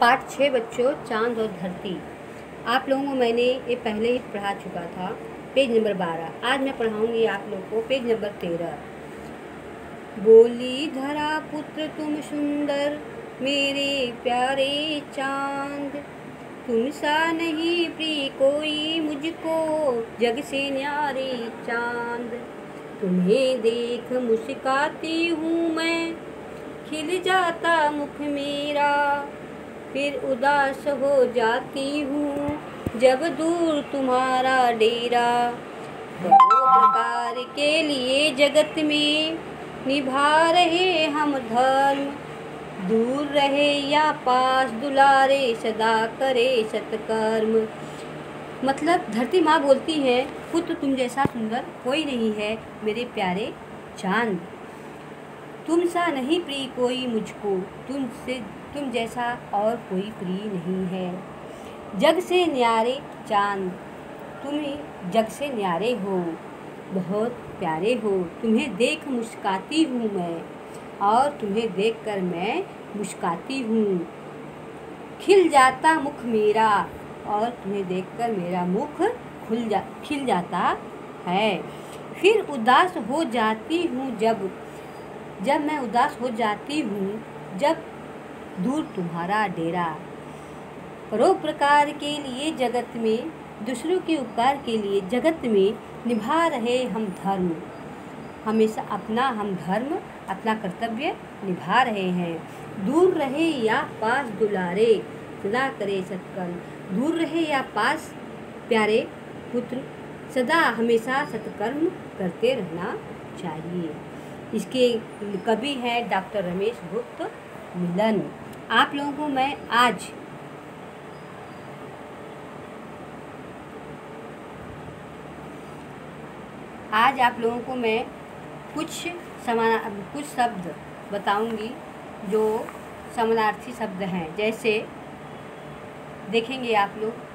पाठ छः बच्चों, चाँद और धरती। आप लोगों को मैंने ये पहले ही पढ़ा चुका था, पेज नंबर बारह। आज मैं पढ़ाऊँगी आप लोगों को पेज नंबर तेरह। बोली धरा पुत्र तुम सुंदर, मेरे प्यारे चाँद। तुम सा नहीं प्रिय कोई मुझको, जग से न्यारे चाँद। तुम्हें देख मुस्काती हूँ मैं, खिल जाता मुख मेरा। फिर उदास हो जाती हूँ जब दूर तुम्हारा डेरा। दो प्रकार के लिए जगत में निभा रहे हम धर्म दूर रहे या पास दुलारे, सदा करे सत्कर्म। मतलब धरती माँ बोलती है पुत्र तुम जैसा सुंदर कोई नहीं है, मेरे प्यारे चाँद। तुम सा नहीं प्रिय कोई मुझको, तुम से, तुम जैसा और कोई प्रिय नहीं है। जग से न्यारे चाँद तुम जग से न्यारे हो, बहुत प्यारे हो। तुम्हें देख मुस्काती हूँ मैं, और तुम्हें देखकर मैं मुस्काती हूँ। खिल जाता मुख मेरा, और तुम्हें देखकर मेरा मुख खुल जा, खिल जाता है। फिर उदास हो जाती हूँ जब जब मैं उदास हो जाती हूँ, जब दूर तुम्हारा डेरा। परोपकार के लिए जगत में, दूसरों के उपकार के लिए जगत में निभा रहे हम धर्म। हमेशा अपना हम धर्म, अपना कर्तव्य निभा रहे हैं। दूर रहे या पास दुलारे, सदा करे सत्कर्म। दूर रहे या पास प्यारे पुत्र, सदा हमेशा सत्कर्म करते रहना चाहिए। इसके कवि हैं डॉक्टर रमेश गुप्त मिलन। आप लोगों को मैं आज आज आप लोगों को मैं कुछ समान, कुछ शब्द बताऊँगी जो समानार्थी शब्द हैं। जैसे देखेंगे आप लोग